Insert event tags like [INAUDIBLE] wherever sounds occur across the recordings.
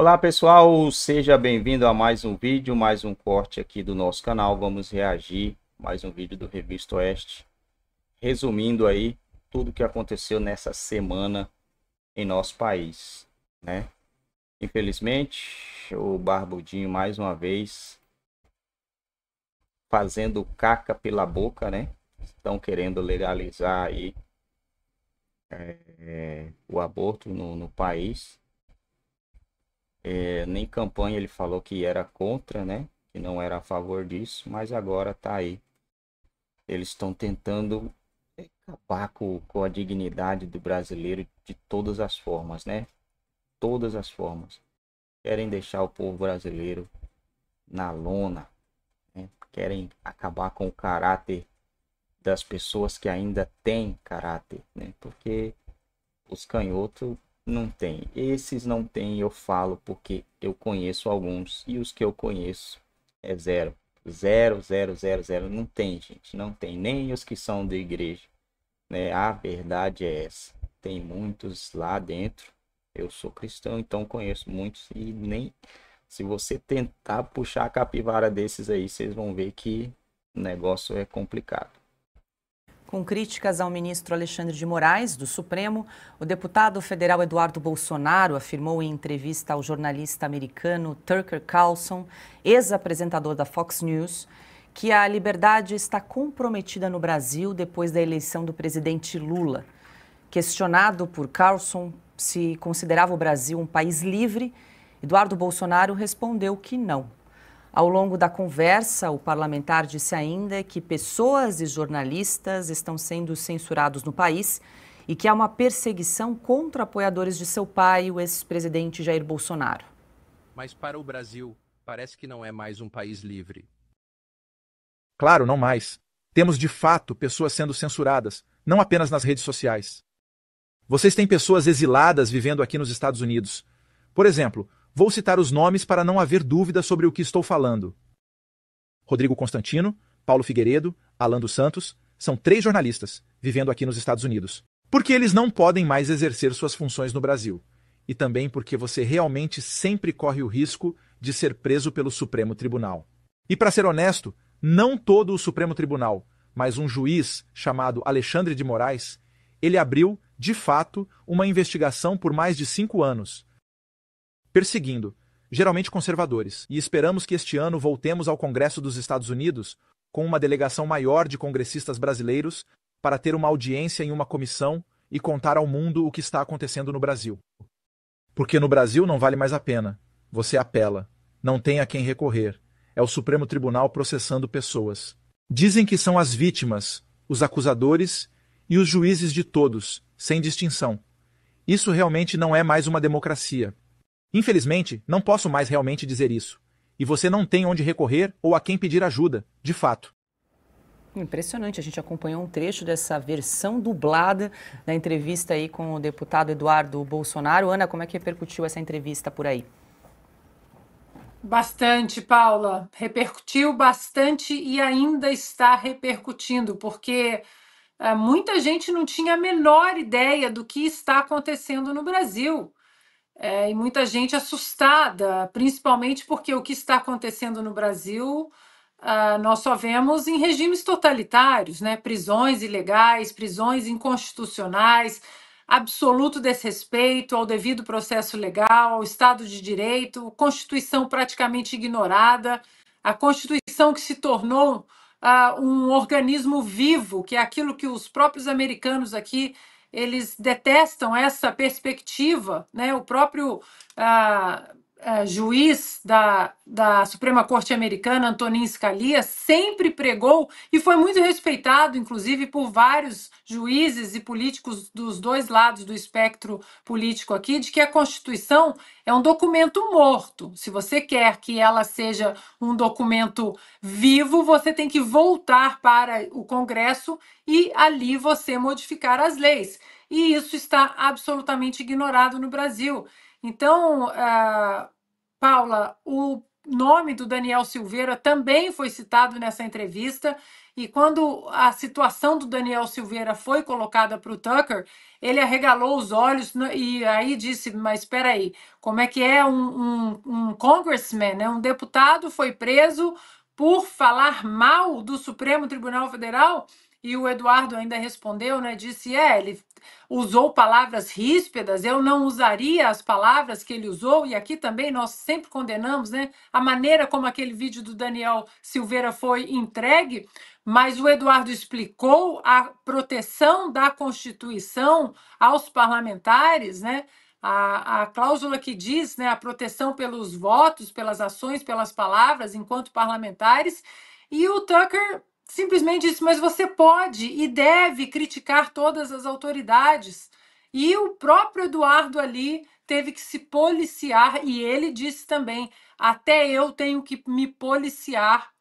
Olá pessoal, seja bem-vindo a mais um vídeo, mais um corte aqui do nosso canal. Vamos reagir mais um vídeo do Revista Oeste, resumindo aí tudo que aconteceu nessa semana em nosso país, né? Infelizmente, o Barbudinho mais uma vez fazendo caca pela boca, né? Estão querendo legalizar aí é, o aborto no, no país é, nem campanha ele falou que era contra, né? Que não era a favor disso, mas agora tá aí. Eles estão tentando acabar com, com a dignidade do brasileiro de todas as formas, né? Todas as formas. Querem deixar o povo brasileiro na lona. Né? Querem acabar com o caráter das pessoas que ainda têm caráter, né? Porque os canhotos não tem. Esses não tem, eu falo porque eu conheço alguns. E os que eu conheço é zero. Zero, zero, zero, zero. Não tem, gente. Não tem. Nem os que são da igreja. Né? A verdade é essa. Tem muitos lá dentro. Eu sou cristão, então conheço muitos. E nem. Se você tentar puxar a capivara desses aí, vocês vão ver que o negócio é complicado. Com críticas ao ministro Alexandre de Moraes, do Supremo, o deputado federal Eduardo Bolsonaro afirmou em entrevista ao jornalista americano Tucker Carlson, ex-apresentador da Fox News, que a liberdade está comprometida no Brasil depois da eleição do presidente Lula. Questionado por Carlson se considerava o Brasil um país livre, Eduardo Bolsonaro respondeu que não. Ao longo da conversa, o parlamentar disse ainda que pessoas e jornalistas estão sendo censurados no país e que há uma perseguição contra apoiadores de seu pai, o ex-presidente Jair Bolsonaro. Mas para o Brasil, parece que não é mais um país livre. Claro, não mais. Temos de fato pessoas sendo censuradas, não apenas nas redes sociais. Vocês têm pessoas exiladas vivendo aqui nos Estados Unidos. Por exemplo, Vou citar os nomes para não haver dúvida sobre o que estou falando. Rodrigo Constantino, Paulo Figueiredo, Alan dos Santos são três jornalistas vivendo aqui nos Estados Unidos. Porque eles não podem mais exercer suas funções no Brasil. E também porque você realmente sempre corre o risco de ser preso pelo Supremo Tribunal. E para ser honesto, não todo o Supremo Tribunal, mas um juiz chamado Alexandre de Moraes, ele abriu, de fato, uma investigação por mais de cinco anos perseguindo, geralmente conservadores, e esperamos que este ano voltemos ao Congresso dos Estados Unidos com uma delegação maior de congressistas brasileiros para ter uma audiência em uma comissão e contar ao mundo o que está acontecendo no Brasil. Porque no Brasil não vale mais a pena. Você apela. Não tem a quem recorrer. É o Supremo Tribunal processando pessoas. Dizem que são as vítimas, os acusadores e os juízes de todos, sem distinção. Isso realmente não é mais uma democracia. Infelizmente, não posso mais realmente dizer isso. E você não tem onde recorrer ou a quem pedir ajuda, de fato. Impressionante, a gente acompanhou um trecho dessa versão dublada da entrevista aí com o deputado Eduardo Bolsonaro. Ana, como é que repercutiu essa entrevista por aí? Bastante, Paula. Repercutiu bastante e ainda está repercutindo, porque uh, muita gente não tinha a menor ideia do que está acontecendo no Brasil. É, e muita gente assustada, principalmente porque o que está acontecendo no Brasil uh, nós só vemos em regimes totalitários, né? prisões ilegais, prisões inconstitucionais, absoluto desrespeito ao devido processo legal, ao Estado de Direito, Constituição praticamente ignorada, a Constituição que se tornou uh, um organismo vivo, que é aquilo que os próprios americanos aqui eles detestam essa perspectiva, né? O próprio ah, ah, juiz da, da Suprema Corte Americana, Antonin Scalia, sempre pregou e foi muito respeitado, inclusive, por vários juízes e políticos dos dois lados do espectro político aqui, de que a Constituição é um documento morto. Se você quer que ela seja um documento vivo, você tem que voltar para o Congresso e ali você modificar as leis. E isso está absolutamente ignorado no Brasil. Então, uh, Paula, o nome do Daniel Silveira também foi citado nessa entrevista. E quando a situação do Daniel Silveira foi colocada para o Tucker, ele arregalou os olhos e aí disse: Mas espera aí, como é que é um, um, um congressman, né? um deputado foi preso por falar mal do Supremo Tribunal Federal? E o Eduardo ainda respondeu, né? Disse: é, ele usou palavras ríspidas, eu não usaria as palavras que ele usou, e aqui também nós sempre condenamos, né? A maneira como aquele vídeo do Daniel Silveira foi entregue, mas o Eduardo explicou a proteção da Constituição aos parlamentares, né? A, a cláusula que diz né, a proteção pelos votos, pelas ações, pelas palavras enquanto parlamentares, e o Tucker simplesmente disse: mas você pode e deve criticar todas as autoridades. E o próprio Eduardo ali teve que se policiar, e ele disse também: até eu tenho que me policiar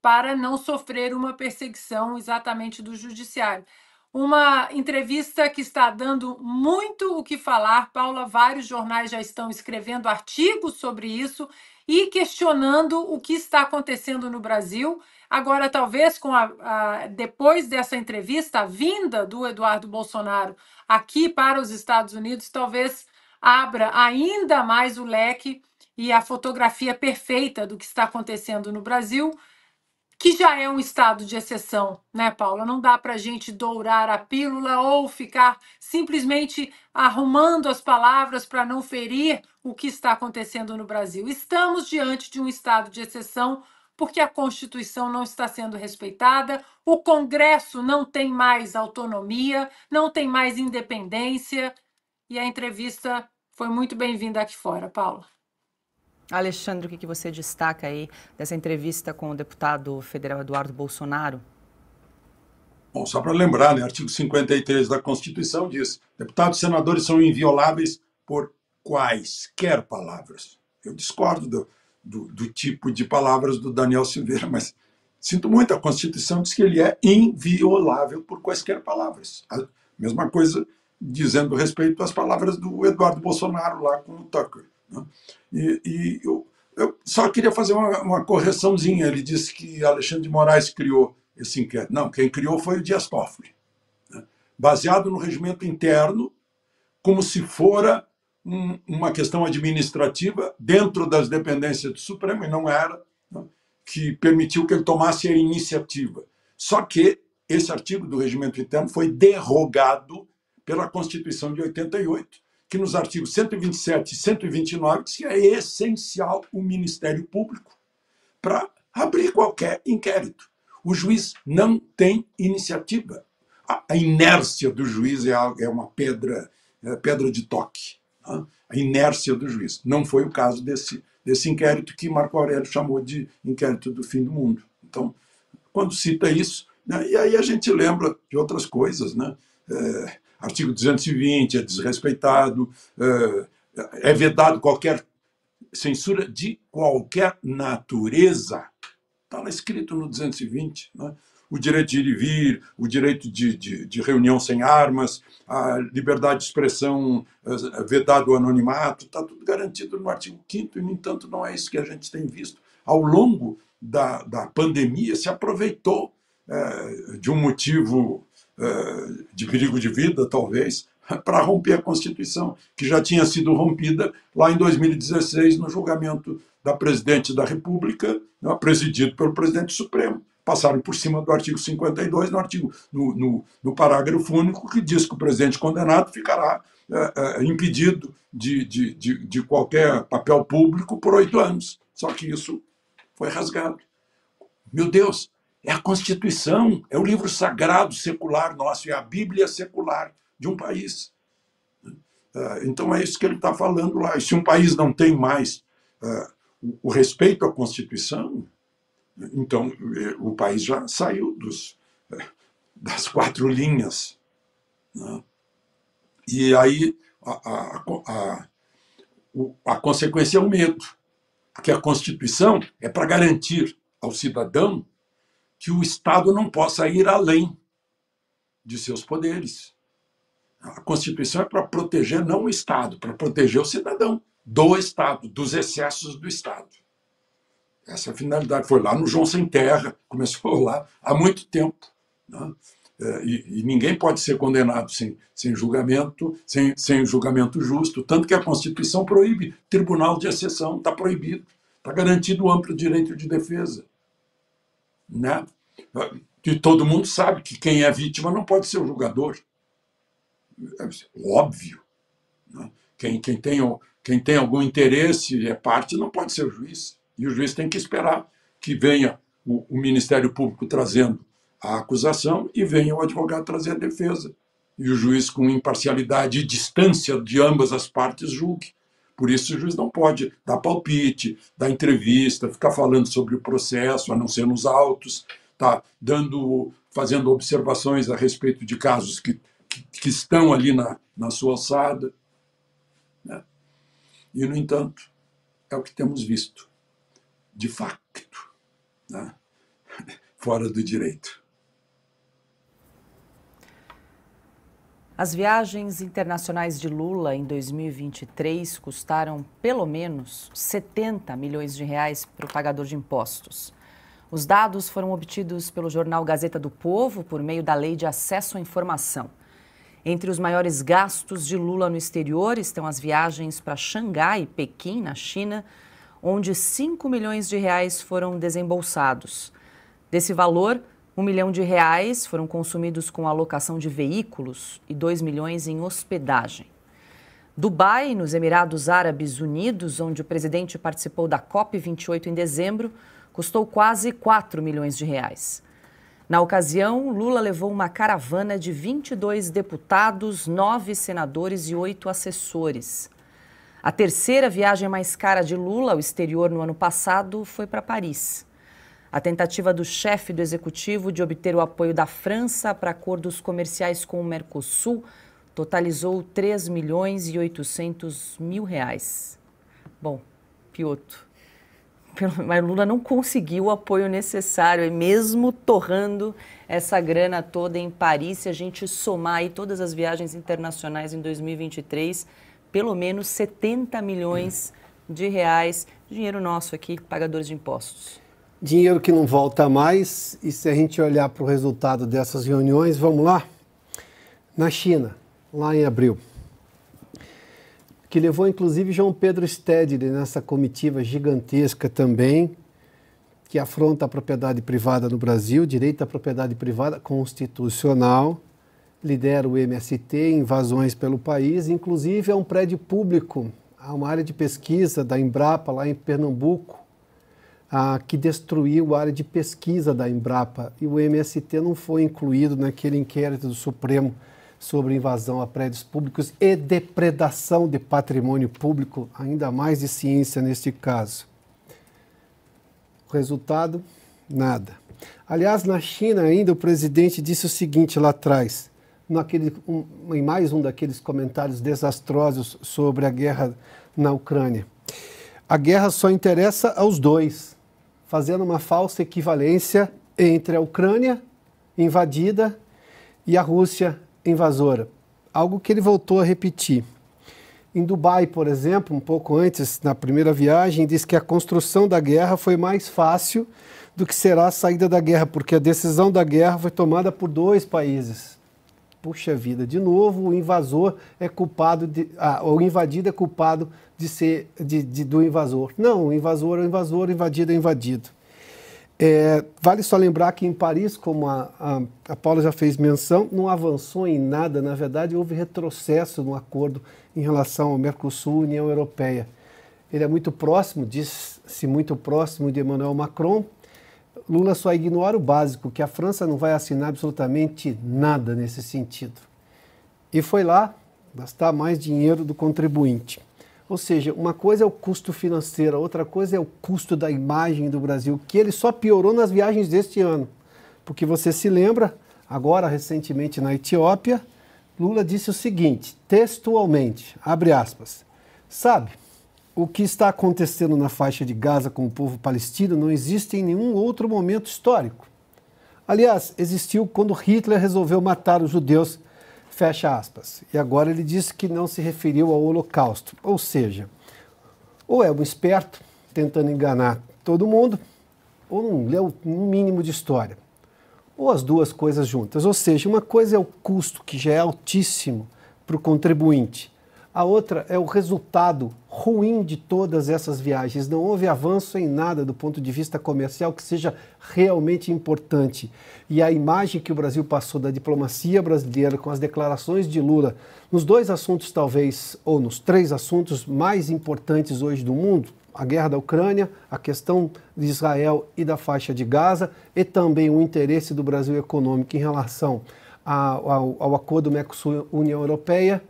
para não sofrer uma perseguição exatamente do judiciário. Uma entrevista que está dando muito o que falar. Paula, vários jornais já estão escrevendo artigos sobre isso e questionando o que está acontecendo no Brasil. Agora, talvez com a, a, depois dessa entrevista, a vinda do Eduardo Bolsonaro aqui para os Estados Unidos, talvez abra ainda mais o leque e a fotografia perfeita do que está acontecendo no Brasil, que já é um estado de exceção, né, Paula? Não dá para a gente dourar a pílula ou ficar simplesmente arrumando as palavras para não ferir o que está acontecendo no Brasil. Estamos diante de um estado de exceção porque a Constituição não está sendo respeitada, o Congresso não tem mais autonomia, não tem mais independência, e a entrevista foi muito bem-vinda aqui fora, Paula. Alexandre, o que você destaca aí dessa entrevista com o deputado federal Eduardo Bolsonaro? Bom, só para lembrar, né, artigo 53 da Constituição diz: deputados e senadores são invioláveis por quaisquer palavras. Eu discordo do, do, do, tipo de palavras do Daniel Silveira, mas sinto muito, a Constituição diz que ele é inviolável por quaisquer palavras. A mesma coisa dizendo respeito às palavras do Eduardo Bolsonaro lá com o Tucker. Né? E, e eu, eu, só queria fazer uma, uma, correçãozinha. Ele disse que Alexandre de Moraes criou esse inquérito. Não, quem criou foi o Dias Toffoli. Né? Baseado no regimento interno, como se fora um, uma questão administrativa dentro das dependências do Supremo, e não era, né? que permitiu que ele tomasse a iniciativa. Só que esse artigo do regimento interno foi derrogado pela Constituição de 88, que nos artigos 127 e 129 diz que é essencial o Ministério Público para abrir qualquer inquérito. O juiz não tem iniciativa. A inércia do juiz é, é uma pedra, é pedra de toque. A inércia do juiz. Não foi o caso desse, desse inquérito que Marco Aurélio chamou de inquérito do fim do mundo. Então, quando cita isso, né, e aí a gente lembra de outras coisas, né? É, artigo 220 é desrespeitado, é, é vedado qualquer censura de qualquer natureza. Está lá escrito no 220. Né? O direito de ir e vir, o direito de, de, de reunião sem armas, a liberdade de expressão, é, vedado o anonimato, está tudo garantido no artigo 5 e, no entanto, não é isso que a gente tem visto. Ao longo da, da pandemia, se aproveitou é, de um motivo eh, de perigo de vida, talvez, [LAUGHS] para romper a Constituição, que já tinha sido rompida lá em 2016 no julgamento da presidente da República, né, presidido pelo presidente Supremo. Passaram por cima do artigo 52, no, artigo, no, no, no parágrafo único, que diz que o presidente condenado ficará é, é, impedido de, de, de, de qualquer papel público por oito anos. Só que isso foi rasgado. Meu Deus, é a Constituição, é o livro sagrado secular nosso, é a Bíblia secular de um país. É, então é isso que ele está falando lá. E se um país não tem mais uh, o respeito à Constituição, então o país já saiu dos, das quatro linhas. Né? E aí a, a, a, a consequência é o medo, porque a Constituição é para garantir ao cidadão que o Estado não possa ir além de seus poderes. A Constituição é para proteger não o Estado, para proteger o cidadão do Estado, dos excessos do Estado. Essa é finalidade. Foi lá no João Sem Terra, [LAUGHS] começou lá há muito tempo. Né? É, e, e, ninguém pode ser condenado sem, sem julgamento, sem, sem julgamento justo, tanto que a Constituição proíbe tribunal de exceção, está proibido, está garantido o amplo direito de defesa. Né? E todo mundo sabe que quem é vítima não pode ser o julgador. É óbvio. Né? Quem, quem, tem, quem tem algum interesse é parte não pode ser o juiz. E o juiz tem que esperar que venha o, o Ministério Público trazendo a acusação e venha o advogado trazer a defesa. E o juiz, com imparcialidade e distância de ambas as partes, julgue. Por isso, o juiz não pode dar palpite, dar entrevista, ficar falando sobre o processo, a não ser nos autos, tá dando, fazendo observações a respeito de casos que, que, que estão ali na, na sua alçada. Né? E, no entanto, é o que temos visto, de facto, né? fora do direito. As viagens internacionais de Lula em 2023 custaram pelo menos 70 milhões de reais para o pagador de impostos. Os dados foram obtidos pelo jornal Gazeta do Povo por meio da Lei de Acesso à Informação. Entre os maiores gastos de Lula no exterior estão as viagens para Xangai e Pequim, na China, onde 5 milhões de reais foram desembolsados. Desse valor, um milhão de reais foram consumidos com alocação de veículos e dois milhões em hospedagem. Dubai, nos Emirados Árabes Unidos, onde o presidente participou da COP28 em dezembro, custou quase 4 milhões de reais. Na ocasião, Lula levou uma caravana de 22 deputados, nove senadores e oito assessores. A terceira viagem mais cara de Lula ao exterior no ano passado foi para Paris. A tentativa do chefe do executivo de obter o apoio da França para acordos comerciais com o Mercosul totalizou 3 milhões e 800 mil reais. Bom, Pioto, [LAUGHS] mas Lula não conseguiu o apoio necessário, e mesmo torrando essa grana toda em Paris, se a gente somar aí todas as viagens internacionais em 2023, pelo menos 70 milhões de reais, dinheiro nosso aqui, pagadores de impostos dinheiro que não volta mais. E se a gente olhar para o resultado dessas reuniões, vamos lá? Na China, lá em abril, que levou inclusive João Pedro Stedley nessa comitiva gigantesca também, que afronta a propriedade privada no Brasil, direito à propriedade privada constitucional, lidera o MST, invasões pelo país, inclusive é um prédio público, há uma área de pesquisa da Embrapa lá em Pernambuco, ah, que destruiu a área de pesquisa da Embrapa e o MST não foi incluído naquele inquérito do Supremo sobre invasão a prédios públicos e depredação de patrimônio público, ainda mais de ciência neste caso. Resultado? Nada. Aliás, na China ainda o presidente disse o seguinte lá atrás, naquele, um, em mais um daqueles comentários desastrosos sobre a guerra na Ucrânia. A guerra só interessa aos dois, fazendo uma falsa equivalência entre a Ucrânia invadida e a Rússia invasora. Algo que ele voltou a repetir. Em Dubai, por exemplo, um pouco antes, na primeira viagem, diz que a construção da guerra foi mais fácil do que será a saída da guerra, porque a decisão da guerra foi tomada por dois países. Puxa vida, de novo o invasor é culpado, de, ah, o invadido é culpado de ser de, de, do invasor. Não, o invasor é o invasor, o invadido é o invadido. É, vale só lembrar que em Paris, como a, a, a, Paula já fez menção, não avançou em nada, na verdade houve retrocesso no acordo em relação ao Mercosul União Europeia. Ele é muito próximo, diz-se muito próximo de Emmanuel Macron. Lula só ignora o básico, que a França não vai assinar absolutamente nada nesse sentido. E foi lá gastar mais dinheiro do contribuinte. Ou seja, uma coisa é o custo financeiro, outra coisa é o custo da imagem do Brasil, que ele só piorou nas viagens deste ano. Porque você se lembra, agora recentemente na Etiópia, Lula disse o seguinte, textualmente, abre aspas, sabe, o que está acontecendo na faixa de Gaza com o povo palestino não existe em nenhum outro momento histórico. Aliás, existiu quando Hitler resolveu matar os judeus Fecha aspas. E agora ele disse que não se referiu ao Holocausto. Ou seja, ou é um esperto tentando enganar todo mundo, ou não leu um mínimo de história. Ou as duas coisas juntas. Ou seja, uma coisa é o custo, que já é altíssimo para o contribuinte. A outra é o resultado ruim de todas essas viagens. Não houve avanço em nada do ponto de vista comercial que seja realmente importante. E a imagem que o Brasil passou da diplomacia brasileira com as declarações de Lula nos dois assuntos, talvez, ou nos três assuntos mais importantes hoje do mundo, a guerra da Ucrânia, a questão de Israel e da faixa de Gaza, e também o interesse do Brasil econômico em relação ao, ao acordo Mercosul-União Europeia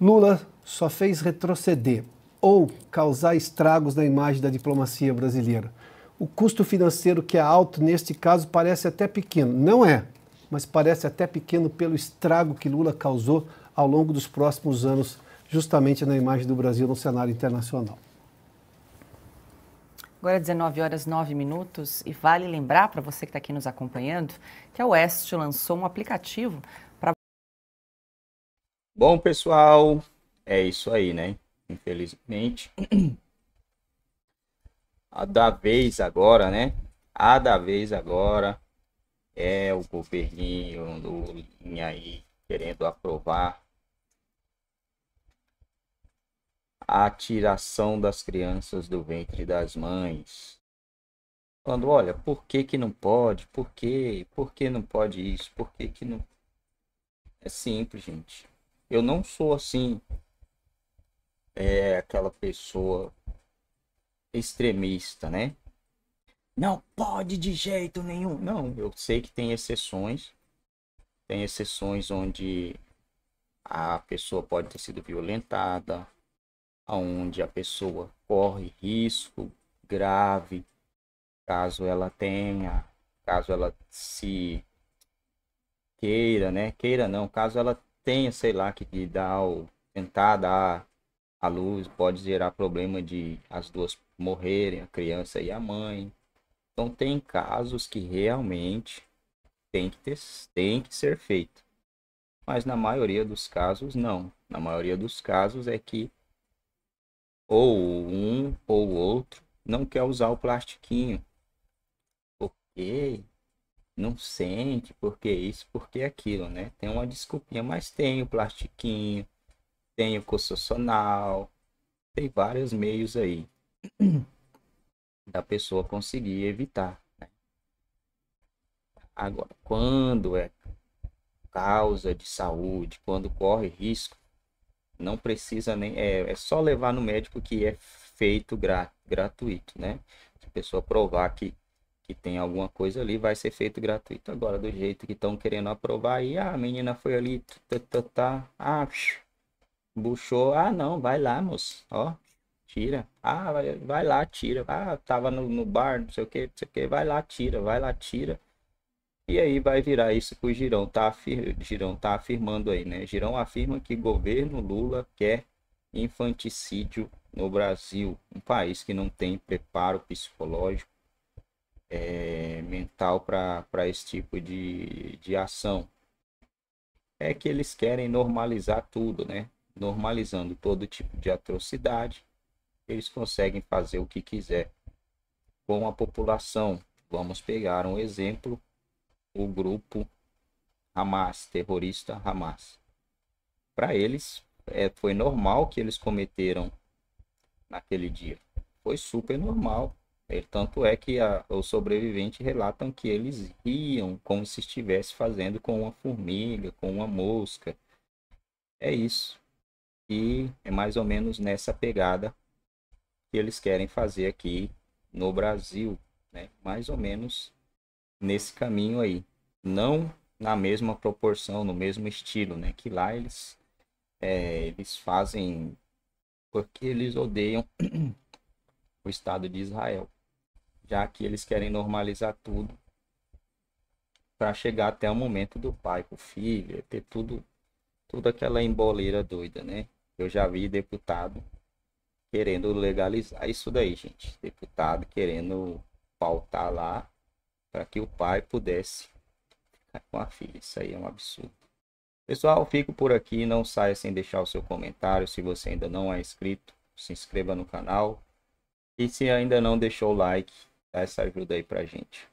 Lula só fez retroceder ou causar estragos na imagem da diplomacia brasileira. O custo financeiro que é alto neste caso parece até pequeno. Não é, mas parece até pequeno pelo estrago que Lula causou ao longo dos próximos anos, justamente na imagem do Brasil no cenário internacional. Agora 19 horas 9 minutos e vale lembrar para você que está aqui nos acompanhando que a Oeste lançou um aplicativo Bom, pessoal, é isso aí, né? Infelizmente. A da vez agora, né? A da vez agora é o governinho do aí querendo aprovar a tiração das crianças do ventre das mães. Falando, olha, por que que não pode? Por que? Por que não pode isso? Por que que não... É simples, gente. Eu não sou assim, é aquela pessoa extremista, né? Não pode de jeito nenhum. Não, eu sei que tem exceções. Tem exceções onde a pessoa pode ter sido violentada, onde a pessoa corre risco grave, caso ela tenha, caso ela se queira, né? Queira não, caso ela tenha, sei lá, que dá o tentar dar a luz pode gerar problema de as duas morrerem, a criança e a mãe. Então tem casos que realmente tem que ter, tem que ser feito. Mas na maioria dos casos não. Na maioria dos casos é que ou um ou outro não quer usar o plastiquinho. Porque não sente, porque isso, porque aquilo, né? Tem uma desculpinha, mas tem o plastiquinho, tem o constitucional, tem vários meios aí da pessoa conseguir evitar. Né? Agora, quando é causa de saúde, quando corre risco, não precisa nem. É, é só levar no médico que é feito gra, gratuito, né? Se a pessoa provar que que tem alguma coisa ali, vai ser feito gratuito. Agora, do jeito que estão querendo aprovar aí, ah, a menina foi ali, tá, tá, tá, ah, buchou, ah, não, vai lá, moço, ó, tira, ah, vai, vai lá, tira, ah, tava no, no bar, não sei o que, não sei o que, vai lá, tira, vai lá, tira. E aí vai virar isso que o Girão tá, afir... Girão tá afirmando aí, né? Girão afirma que governo Lula quer infanticídio no Brasil, um país que não tem preparo psicológico é, mental para esse tipo de, de ação. É que eles querem normalizar tudo, né? Normalizando todo tipo de atrocidade, eles conseguem fazer o que quiser com a população. Vamos pegar um exemplo: o grupo Hamas, terrorista Hamas. Para eles, é, foi normal que eles cometeram naquele dia. Foi super normal. Tanto é que a, os sobreviventes relatam que eles riam como se estivesse fazendo com uma formiga, com uma mosca. É isso. E é mais ou menos nessa pegada que eles querem fazer aqui no Brasil, né? Mais ou menos nesse caminho aí. Não na mesma proporção, no mesmo estilo, né? Que lá eles, é, eles fazem porque eles odeiam [CLEARS THROAT] o Estado de Israel já que eles querem normalizar tudo para chegar até o momento do pai com o filho, ter tudo, tudo aquela emboleira doida, né? Eu já vi deputado querendo legalizar isso daí, gente. Deputado querendo pautar lá para que o pai pudesse ficar com a filha. Isso aí é um absurdo. Pessoal, fico por aqui. Não saia sem deixar o seu comentário. Se você ainda não é inscrito, se inscreva no canal E se ainda não deixou o like, dá essa ajuda aí pra gente.